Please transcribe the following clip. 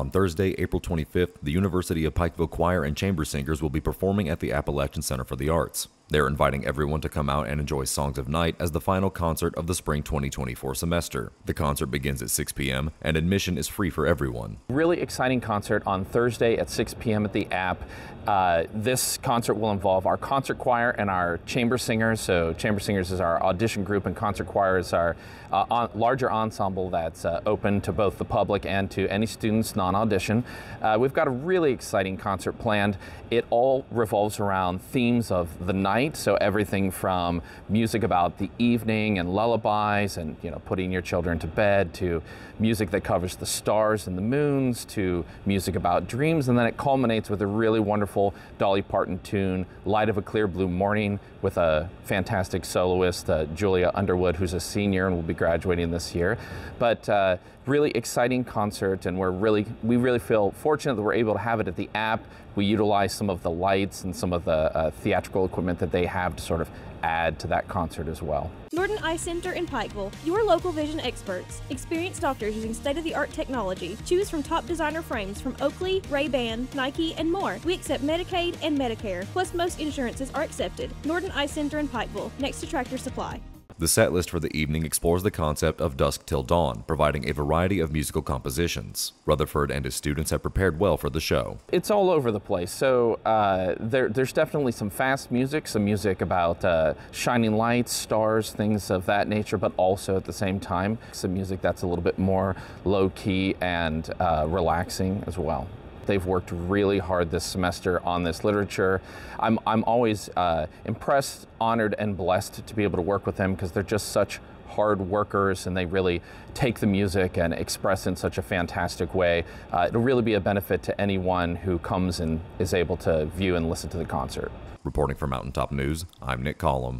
On Thursday, April 25th, the University of Pikeville Choir and Chamber Singers will be performing at the Appalachian Center for the Arts. They're inviting everyone to come out and enjoy Songs of Night as the final concert of the spring 2024 semester. The concert begins at 6 p.m. and admission is free for everyone. Really exciting concert on Thursday at 6 p.m. at the app. Uh, this concert will involve our concert choir and our chamber singers. So, chamber singers is our audition group, and concert choir is our uh, on, larger ensemble that's uh, open to both the public and to any students non audition. Uh, we've got a really exciting concert planned. It all revolves around themes of the night. So, everything from music about the evening and lullabies and you know putting your children to bed to music that covers the stars and the moons to music about dreams, and then it culminates with a really wonderful wonderful Dolly Parton tune, Light of a Clear Blue Morning, with a fantastic soloist, uh, Julia Underwood, who's a senior and will be graduating this year. But uh, really exciting concert, and we're really, we really feel fortunate that we're able to have it at the app. We utilize some of the lights and some of the uh, theatrical equipment that they have to sort of add to that concert as well. Norton Eye Center in Pikeville, your local vision experts. Experienced doctors using state of the art technology. Choose from top designer frames from Oakley, Ray-Ban, Nike, and more. We accept Medicaid and Medicare, plus most insurances are accepted. Norton Eye Center in Pikeville, next to Tractor Supply. The set list for the evening explores the concept of Dusk Till Dawn, providing a variety of musical compositions. Rutherford and his students have prepared well for the show. It's all over the place. So uh, there, there's definitely some fast music, some music about uh, shining lights, stars, things of that nature, but also at the same time, some music that's a little bit more low key and uh, relaxing as well. They've worked really hard this semester on this literature. I'm, I'm always uh, impressed, honored, and blessed to be able to work with them because they're just such hard workers and they really take the music and express in such a fantastic way. Uh, it'll really be a benefit to anyone who comes and is able to view and listen to the concert. Reporting for Mountaintop News, I'm Nick Collum.